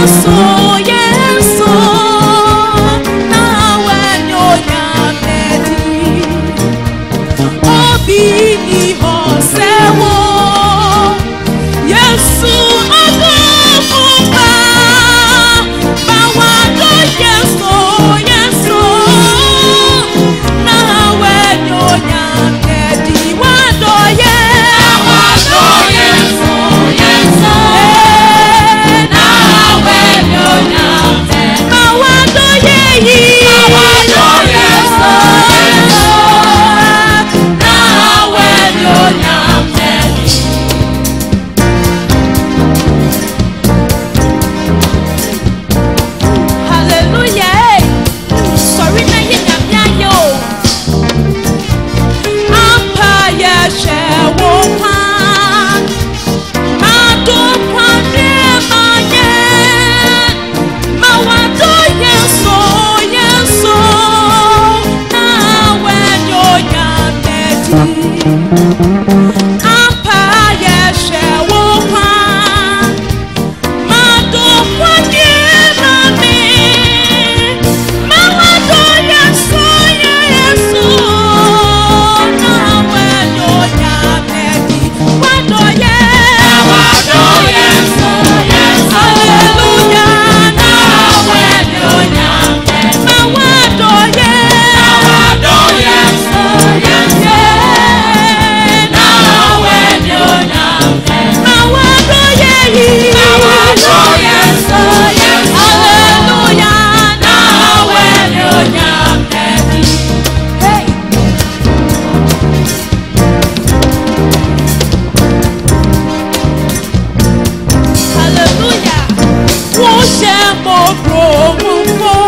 coração. 我不放